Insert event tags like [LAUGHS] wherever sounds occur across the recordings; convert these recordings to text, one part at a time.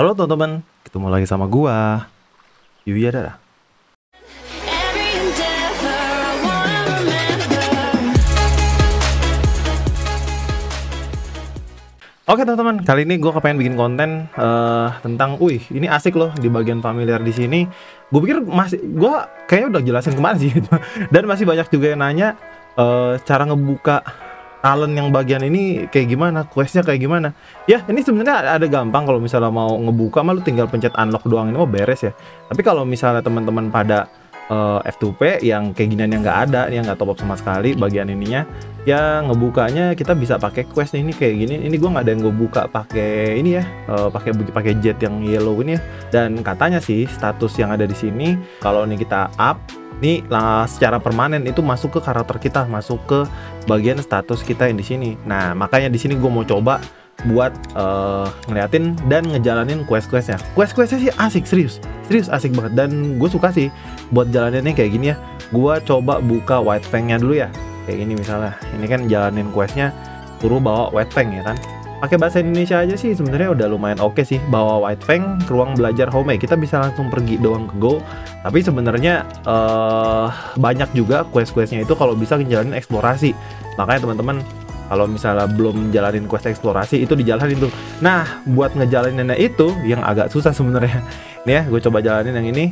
Halo teman-teman, ketemu lagi sama gua. Yuya Dara. Oke teman-teman, kali ini gue kepengen bikin konten eh, tentang, wih ini asik loh di bagian familiar di sini. Gue pikir masih, gue kayaknya udah jelasin kemarin sih. [LAUGHS] Dan masih banyak juga yang nanya eh, cara ngebuka talent yang bagian ini kayak gimana, questnya kayak gimana. Ya ini sebenarnya ada gampang kalau misalnya mau ngebuka, malu tinggal pencet unlock doang ini mau beres ya. Tapi kalau misalnya teman-teman pada eh, F2P yang kayak ginian yang nggak ada, yang nggak top up sama sekali bagian ininya, ya ngebukanya kita bisa pakai quest ini kayak gini ini gua nggak ada yang gue buka pakai ini ya eh, pakai pakai jet yang yellow ini ya dan katanya sih status yang ada di sini kalau nih kita up nih lah secara permanen itu masuk ke karakter kita masuk ke bagian status kita yang di sini. Nah makanya di sini gue mau coba buat eh, ngeliatin dan ngejalanin quest-questnya. Quest-questnya sih asik serius. Serius asik banget. Dan gue suka sih buat jalaninnya kayak gini ya. Gue coba buka white fang-nya dulu ya. Kayak gini misalnya. Ini kan jalanin questnya suruh bawa white fang ya kan pakai bahasa Indonesia aja sih sebenarnya udah lumayan oke sih. Bawa white fang ke ruang belajar home. Kita bisa langsung pergi doang ke go. Tapi sebenarnya eh banyak juga quest-questnya itu kalau bisa ngejalanin eksplorasi. Makanya teman-teman kalau misalnya belum jalanin quest eksplorasi itu dijalanin tuh. Nah buat ngejalaninnya itu yang agak susah sebenarnya. Nih ya gue coba jalanin yang ini.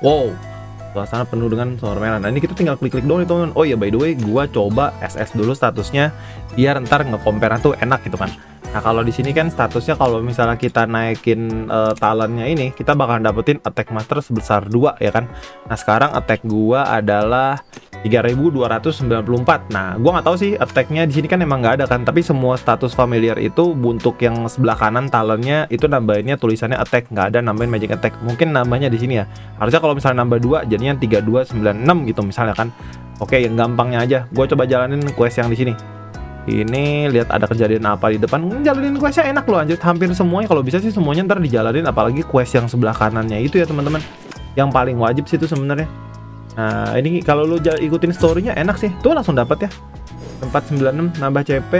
Wow suasana penuh dengan suara merah. Nah ini kita tinggal klik-klik doang nih teman. Oh iya by the way, gua coba SS dulu statusnya biar ntar nge-compare tuh enak gitu kan. Nah kalau di sini kan statusnya kalau misalnya kita naikin eh, talentnya ini, kita bakalan dapetin attack master sebesar 2 ya kan. Nah sekarang attack gua adalah 3294. Nah, gua nggak tahu sih attack-nya di sini kan emang nggak ada kan, tapi semua status familiar itu untuk yang sebelah kanan talentnya itu nambahinnya tulisannya attack, nggak ada nambahin magic attack. Mungkin nambahnya di sini ya. Harusnya kalau misalnya nambah 2 jadinya 3296 gitu misalnya kan. Oke, yang gampangnya aja. Gua coba jalanin quest yang di sini. Ini lihat ada kejadian apa di depan. Hmm, Jalanin questnya enak loh anjir. Hampir semuanya kalau bisa sih semuanya ntar dijalanin apalagi quest yang sebelah kanannya itu ya teman-teman. Yang paling wajib sih itu sebenarnya. Nah, ini kalau lu ikutin story-nya enak sih. Tuh langsung dapat ya. 496 nambah CP.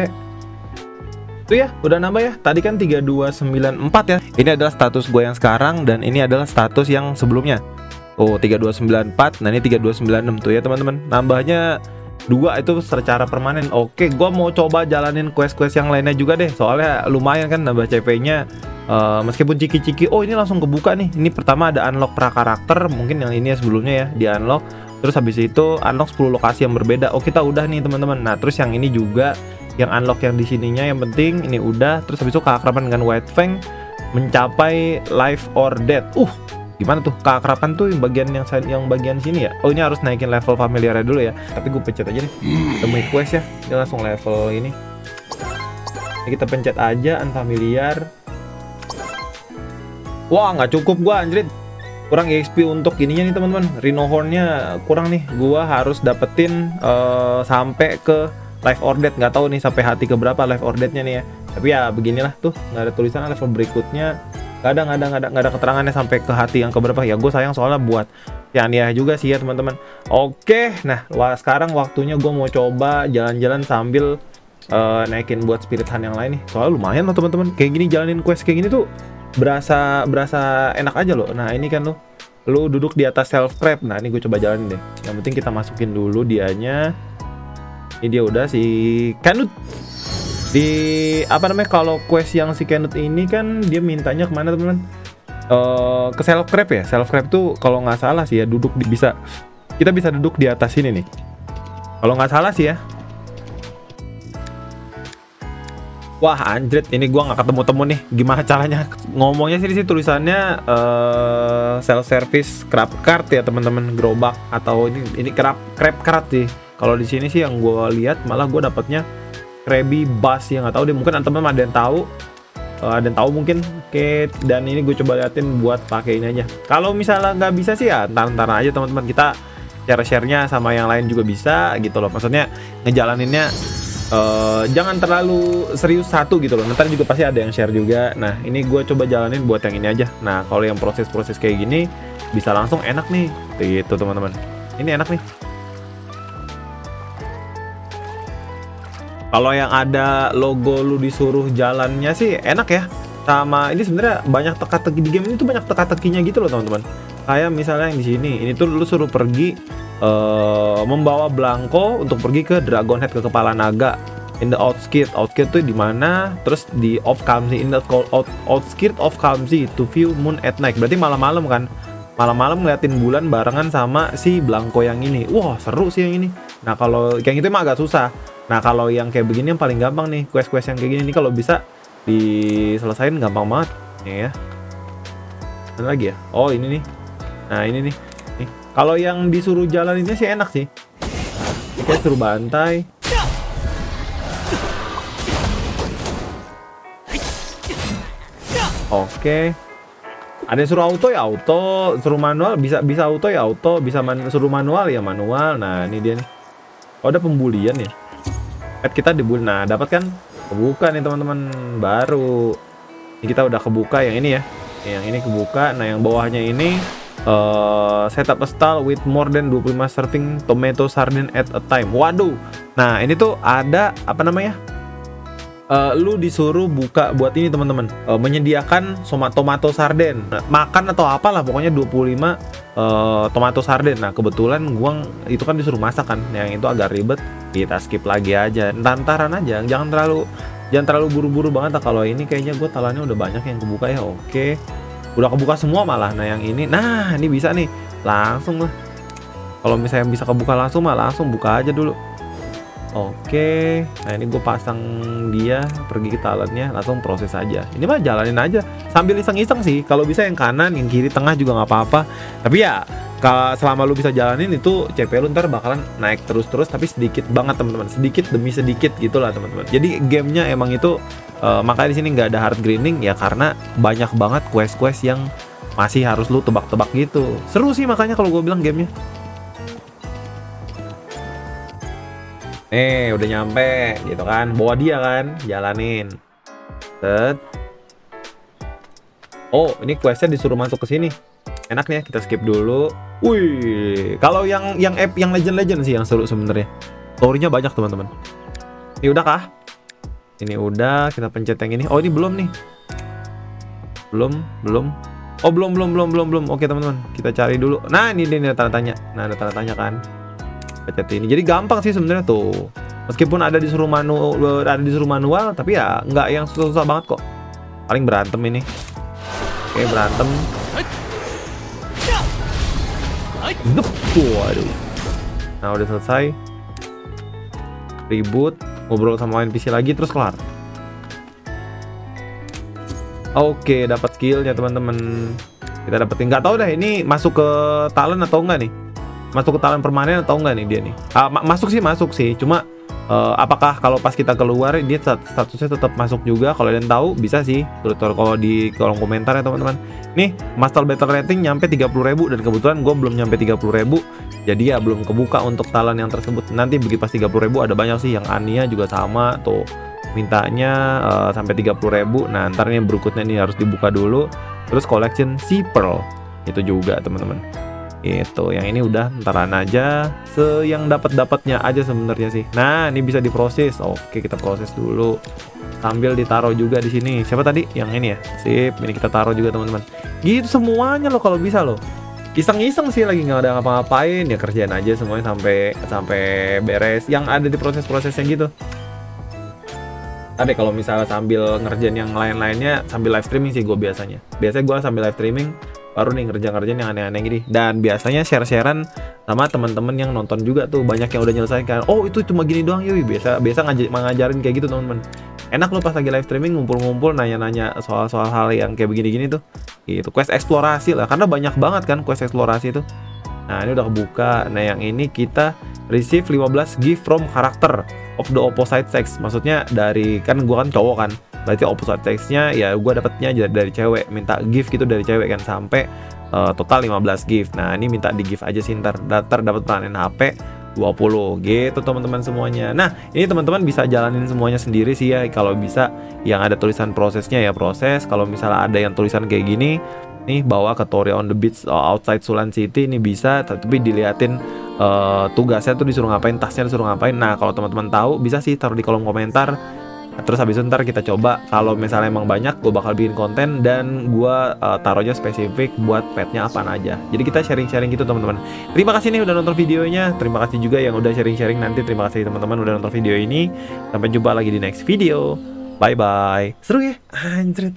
Tuh ya, udah nambah ya. Tadi kan 3294 ya. Ini adalah status gue yang sekarang dan ini adalah status yang sebelumnya. Oh, 3294. Nah, ini 3296 tuh ya, teman-teman. Nambahnya dua itu secara permanen. Oke, gua mau coba jalanin quest-quest yang lainnya juga deh. Soalnya lumayan kan nambah CP-nya Eh, meskipun ciki-ciki oh ini langsung kebuka nih. Ini pertama ada unlock pra karakter mungkin yang ini ya sebelumnya ya di unlock. Terus habis itu unlock 10 lokasi yang berbeda. Oh kita udah nih teman-teman. Nah terus yang ini juga yang unlock yang di sininya yang penting ini udah. Terus habis itu keakraban dengan White Fang mencapai life or death. Uh gimana tuh? Keakraban tuh yang bagian yang yang bagian sini ya? Oh ini harus naikin level familiarnya dulu ya. Tapi gue pencet aja nih temui quest ya. Dia langsung level ini. Ini kita pencet aja unfamiliar Wah nggak cukup gua anjrit. Kurang EXP untuk ininya nih teman-teman. Rhino Horn-nya kurang nih. Gua harus dapetin eh, sampai ke live or death. Nggak tahu nih sampai hati ke berapa live or death-nya nih ya. Tapi ya beginilah tuh. Nggak ada tulisan level berikutnya. Nggak ada nggak ada nggak ada nggak ada keterangannya sampai ke hati yang keberapa. Ya gue sayang soalnya buat ya ya juga sih ya teman-teman. Oke nah sekarang waktunya gue mau coba jalan-jalan sambil eh, naikin buat spirit hand yang lain nih. Soalnya lumayan loh teman-teman. Kayak gini jalanin quest kayak gini tuh berasa berasa enak aja loh. Nah ini kan lo lu duduk di atas self crab. Nah ini gue coba jalanin deh. Yang penting kita masukin dulu dianya. Ini dia udah si Kanut di apa namanya kalau quest yang si Kanut ini kan dia mintanya ke mana teman-teman? Eh, ke self crab ya? Self crab tuh kalau nggak salah sih ya duduk di, bisa kita bisa duduk di atas ini nih. Kalau nggak salah sih ya Wah anjrit, ini gua nggak ketemu-temu nih. Gimana caranya? Ngomongnya sih di sini tulisannya eh self service crab cart ya teman-teman, gerobak atau ini ini crab crab cart sih. Kalau di sini sih yang gua lihat malah gua dapatnya Krabby Bus yang nggak tahu deh. Mungkin teman-teman ada yang tahu. Eh, ada yang tahu mungkin. Oke, dan ini gue coba liatin buat pakai ini aja. Kalau misalnya nggak bisa sih ya ntar-ntar aja teman-teman kita share-sharenya sama yang lain juga bisa gitu loh. Maksudnya ngejalaninnya eh, jangan terlalu serius satu gitu loh. Ntar juga pasti ada yang share juga. Nah ini gue coba jalanin buat yang ini aja. Nah kalau yang proses-proses kayak gini bisa langsung enak nih. Gitu teman-teman. Ini enak nih. Kalau yang ada logo lu disuruh jalannya sih enak ya. sama ini sebenarnya banyak teka-teki di game ini tuh banyak teka-tekinya gitu loh teman-teman kayak misalnya yang di sini ini tuh lu suruh pergi eh membawa Blanco untuk pergi ke Dragon Head ke kepala naga. In the outskirt. Outskirt tuh di mana? Terus di off Kamsi. In the out, outskirt of Kamsi to view moon at night. Berarti malam-malam kan? Malam-malam ngeliatin bulan barengan sama si Blanco yang ini. Wah seru sih yang ini. Nah kalau yang itu emang agak susah. Nah kalau yang kayak begini yang paling gampang nih. Quest-quest yang kayak gini nih kalau bisa diselesain gampang banget. Nih ya Ada lagi ya? Oh ini nih. Nah ini nih kalau yang disuruh jalaninnya sih enak sih. Kita suruh bantai. Oke. Ada yang suruh auto ya auto suruh manual bisa bisa auto ya auto bisa man- suruh manual ya manual. Nah ini dia nih. Oh ada pembulian ya? Pet kita dibully nah dapat kan? Kebuka nih teman-teman. Baru. Ini kita udah kebuka yang ini ya. Yang ini kebuka. Nah yang bawahnya ini eh setup a stall with more than 25 serving tomato sardine at a time. Waduh. Nah ini tuh ada apa namanya? Eh, lu disuruh buka buat ini teman-teman. Eh, menyediakan soma tomato sarden Nah, makan atau apalah pokoknya 25 eh, tomato sarden nah kebetulan gua itu kan disuruh masak kan. Yang itu agak ribet. Kita skip lagi aja. Nantaran aja jangan terlalu jangan terlalu buru-buru banget kalau ini kayaknya gue talannya udah banyak yang kebuka ya. Oke udah kebuka semua malah nah yang ini nah ini bisa nih langsung lah kalau misalnya bisa kebuka langsung mah langsung buka aja dulu Oke, nah ini gue pasang dia pergi ke talentnya langsung proses aja. Ini mah jalanin aja sambil iseng-iseng sih. Kalau bisa yang kanan, yang kiri, tengah juga nggak apa-apa. Tapi ya kalau selama lu bisa jalanin itu CP lu ntar bakalan naik terus-terus tapi sedikit banget teman-teman, sedikit demi sedikit gitulah teman-teman. Jadi gamenya emang itu eh, makanya di sini nggak ada hard grinding ya karena banyak banget quest-quest yang masih harus lu tebak-tebak gitu. Seru sih makanya kalau gue bilang gamenya. Eh, udah nyampe gitu kan. Bawa dia kan, jalanin. Set. Oh, ini questnya disuruh masuk ke sini. Enak nih ya, kita skip dulu. Wih, kalau yang yang app yang legend-legend sih yang seru sebenarnya. Story-nya banyak teman-teman. Ini udah kah? Ini udah, kita pencet yang ini. Oh, ini belum nih. Belum, belum. Oh, belum, belum, belum, belum, belum. Oke, teman-teman. Kita cari dulu. Nah, ini dia tanda tanya. Nah, ada tanda tanya kan pencet ini. Jadi gampang sih sebenarnya tuh. Meskipun ada disuruh manual, ada disuruh manual, tapi ya nggak yang susah-susah banget kok. Paling berantem ini. Oke berantem. Nah udah selesai. Ribut, ngobrol sama NPC lagi terus kelar. Oke, dapat skillnya teman-teman. Kita dapetin nggak tahu deh ini masuk ke talent atau enggak nih masuk ke talent permanen atau enggak nih dia nih? Ah, ma- masuk sih masuk sih, cuma eh, apakah kalau pas kita keluar dia stat- statusnya tetap masuk juga? Kalau kalian tahu bisa sih. Tulis kalau di kolom komentar ya teman-teman. Nih master battle rating nyampe 30.000 dan kebetulan gue belum nyampe 30.000 jadi ya belum kebuka untuk talent yang tersebut. Nanti begitu pas 30.000 ada banyak sih. Yang Ania juga sama tuh. Mintanya eh, sampai 30.000 nah ntar nih berikutnya nih harus dibuka dulu. Terus collection si pearl. Itu juga teman-teman itu yang ini udah ntaran aja. Se yang dapat dapatnya aja sebenarnya sih. Nah ini bisa diproses. Oke kita proses dulu. Sambil ditaruh juga di sini. Siapa tadi? Yang ini ya? Sip ini kita taruh juga teman-teman. Gitu semuanya loh kalau bisa loh. Iseng-iseng sih lagi nggak ada ngapa-ngapain. Ya kerjain aja semuanya sampai sampai beres. Yang ada di proses-prosesnya gitu. Tadi kalau misalnya sambil ngerjain yang lain-lainnya sambil live streaming sih gue biasanya. Biasanya gue sambil live streaming baru nih ngerjain-ngerjain yang aneh-aneh gini. Dan biasanya share-sharean sama teman-teman yang nonton juga tuh banyak yang udah nyelesaikan. Oh itu cuma gini doang yuk biasa biasa ngaj- ngajarin kayak gitu teman-teman. Enak lo pas lagi live streaming ngumpul-ngumpul nanya-nanya soal-soal hal yang kayak begini-gini tuh. Gitu quest eksplorasi lah karena banyak banget kan quest eksplorasi itu. Nah ini udah kebuka. Nah yang ini kita receive 15 gift from karakter of the opposite sex. Maksudnya dari kan gua kan cowok kan. Berarti opposite sex-nya ya gua dapetnya dari cewek. Minta gift gitu dari cewek kan sampai eh, total 15 gift. Nah ini minta di gift aja sih ntar. Ntar dapat peranin HP 20 gitu teman-teman semuanya. Nah ini teman-teman bisa jalanin semuanya sendiri sih ya. Kalau bisa yang ada tulisan prosesnya ya proses. Kalau misalnya ada yang tulisan kayak gini nih bawa ke Toria on the Beach uh, outside Sulan City ini bisa tapi diliatin uh, tugasnya tuh disuruh ngapain tasnya disuruh ngapain nah kalau teman-teman tahu bisa sih taruh di kolom komentar Terus habis itu ntar kita coba kalau misalnya emang banyak gue bakal bikin konten dan gue uh, taruhnya spesifik buat petnya apaan aja. Jadi kita sharing-sharing gitu teman-teman. Terima kasih nih udah nonton videonya. Terima kasih juga yang udah sharing-sharing nanti. Terima kasih teman-teman udah nonton video ini. Sampai jumpa lagi di next video. Bye bye. Seru ya? Anjrit.